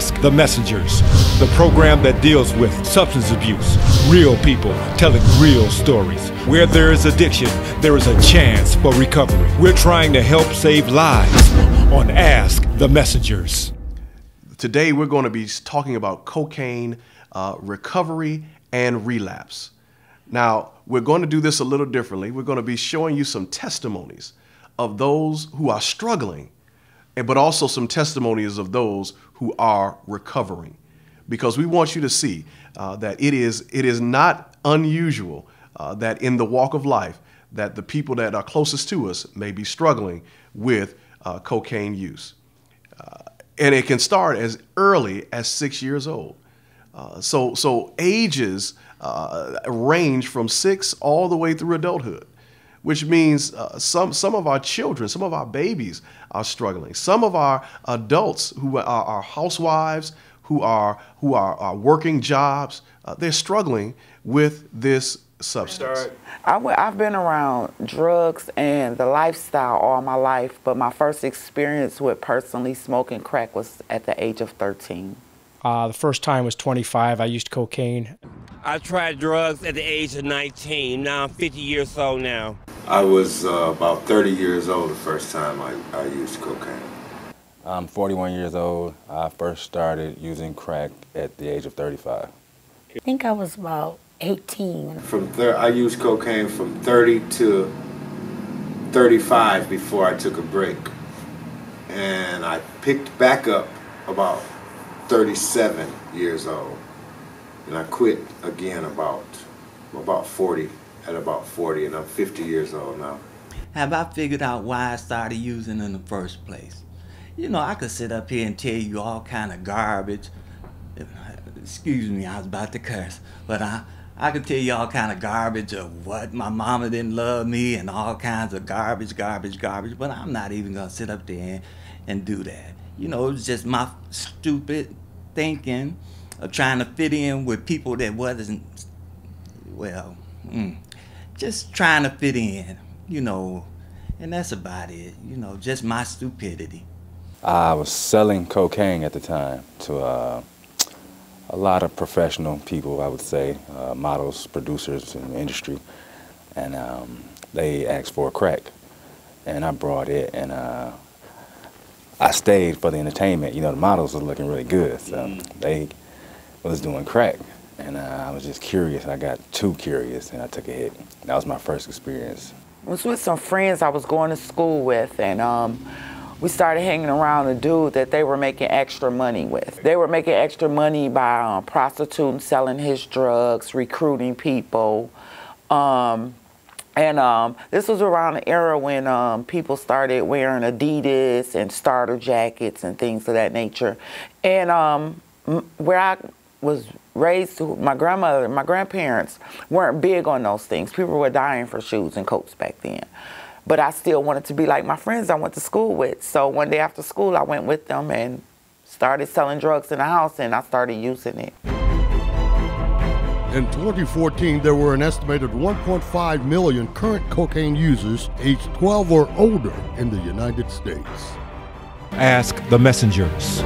Ask the Messengers, the program that deals with substance abuse, real people telling real stories. Where there is addiction, there is a chance for recovery. We're trying to help save lives on Ask the Messengers. Today, we're going to be talking about cocaine uh, recovery and relapse. Now, we're going to do this a little differently. We're going to be showing you some testimonies of those who are struggling, but also some testimonies of those who are recovering. Because we want you to see uh, that it is, it is not unusual uh, that in the walk of life, that the people that are closest to us may be struggling with uh, cocaine use. Uh, and it can start as early as six years old. Uh, so, so ages uh, range from six all the way through adulthood, which means uh, some, some of our children, some of our babies are struggling. Some of our adults who are, are housewives, who are, who are, are working jobs, uh, they're struggling with this substance. I w- I've been around drugs and the lifestyle all my life, but my first experience with personally smoking crack was at the age of 13. Uh, the first time was 25. I used cocaine. I tried drugs at the age of 19. Now I'm 50 years old now. I was uh, about 30 years old the first time I, I used cocaine. I'm 41 years old. I first started using crack at the age of 35. I think I was about 18. From thir- I used cocaine from 30 to 35 before I took a break. And I picked back up about 37 years old. And I quit again about about 40, at about 40, and I'm 50 years old now. Have I figured out why I started using in the first place? You know, I could sit up here and tell you all kind of garbage. Excuse me, I was about to curse, but I I could tell you all kind of garbage of what my mama didn't love me and all kinds of garbage, garbage, garbage. But I'm not even gonna sit up there and, and do that. You know, it's just my stupid thinking of trying to fit in with people that wasn't, well, mm, just trying to fit in, you know, and that's about it, you know, just my stupidity. I was selling cocaine at the time to uh, a lot of professional people, I would say, uh, models, producers in the industry, and um, they asked for a crack, and I brought it, and uh, I stayed for the entertainment. You know, the models were looking really good, so mm. they was doing crack. And uh, I was just curious. I got too curious, and I took a hit. That was my first experience. I was with some friends I was going to school with, and um, we started hanging around a dude that they were making extra money with. They were making extra money by um, prostituting, selling his drugs, recruiting people. Um, and um, this was around the era when um, people started wearing Adidas and starter jackets and things of that nature. And um, where I was raised, my grandmother, my grandparents weren't big on those things. People were dying for shoes and coats back then. But I still wanted to be like my friends I went to school with. So one day after school, I went with them and started selling drugs in the house, and I started using it. In 2014, there were an estimated 1.5 million current cocaine users aged 12 or older in the United States. Ask the Messengers.